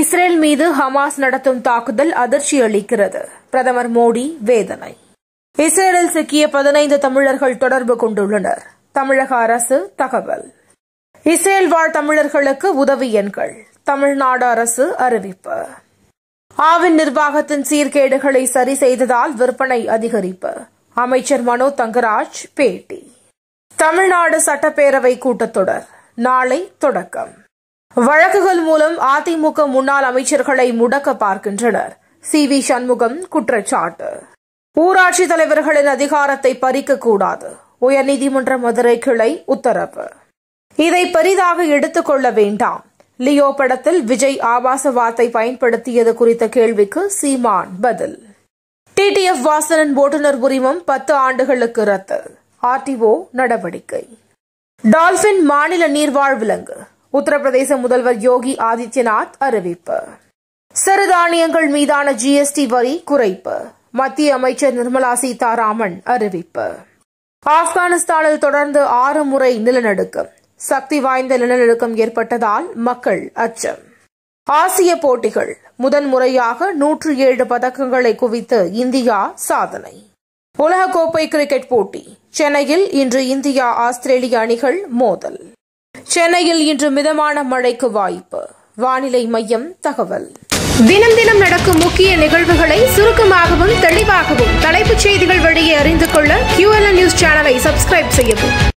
Israel மீது Hamas நடத்தும் தாக்குதல் அதிர்ச்சி அளிக்கிறது. பிரதமர் மோடி வேதனை. இஸ்ரேலில் சிக்கிய பதினைந்து தமிழர்கள் தொடர்பு கொண்டுள்ளனர். தமிழக அரசு தகவல். இஸ்ரேல் வாழ் தமிழர்களுக்கு உதவி எண்கள். தமிழ்நாடு அரசு அறிவிப்பு. ஆவின் நிர்வாகத்தின் சீர்கேடுகளை சரி செய்ததால் விற்பனை அதிகரிப்பு. அமைச்சர் மனோ தங்கராஜ் பேட்டி. தமிழ்நாடு சட்டப்பேரவை கூட்டத்தொடர். நாளை தொடக்கம். வழக்குகள் மூலம் அதிமுக முன்னாள் அமைச்சர்களை முடக்க பார்க்கின்றனர். சி வி சண்முகம் குற்றச்சாட்டு. ஊராட்சி தலைவர்களின் அதிகாரத்தை பறிக்கக்கூடாது. உயர்நீதிமன்ற மதுரை கிளை உத்தரவு. இதை பெரிதாக எடுத்துக் கொள்ள வேண்டாம். லியோ படத்தில் விஜய் ஆபாச வார்த்தை பயன்படுத்தியது குறித்த கேள்விக்கு சீமான் பதில். டிடிஎஃப் வாசனின் ஓட்டுநர் உரிமம் பத்து ஆண்டுகளுக்கு ரத்து. ஆர்டிஓ நடவடிக்கை. டால்பின் மாநில நீர்வாழ் விலங்கு. உத்தரப்பிரதேச முதல்வர் யோகி ஆதித்யநாத் அறிவிப்பு. சிறுதானியங்கள் மீதான ஜிஎஸ்டி வரி குறைப்பு. மத்திய அமைச்சர் நிர்மலா சீதாராமன் அறிவிப்பு. ஆப்கானிஸ்தானில் தொடர்ந்து ஆறு முறை நிலநடுக்கம். சக்தி வாய்ந்த நிலநடுக்கம் ஏற்பட்டதால் மக்கள் அச்சம். ஆசிய போட்டிகள். முதன்முறையாக நூற்று ஏழு பதக்கங்களை குவித்து இந்தியா சாதனை. உலகக்கோப்பை கிரிக்கெட் போட்டி. சென்னையில் இன்று இந்தியா ஆஸ்திரேலிய அணிகள் மோதல். சென்னையில் இன்று மிதமான மழைக்கு வாய்ப்பு. வானிலை மையம் தகவல். தினம் தினம் நடக்கும் முக்கிய நிகழ்வுகளை சுருக்கமாகவும் தெளிவாகவும் தலைப்புச் செய்திகள் வழியே அறிந்து கொள்ள கியூஎல்என் நியூஸ் சேனலை சப்ஸ்கிரைப் செய்யவும்.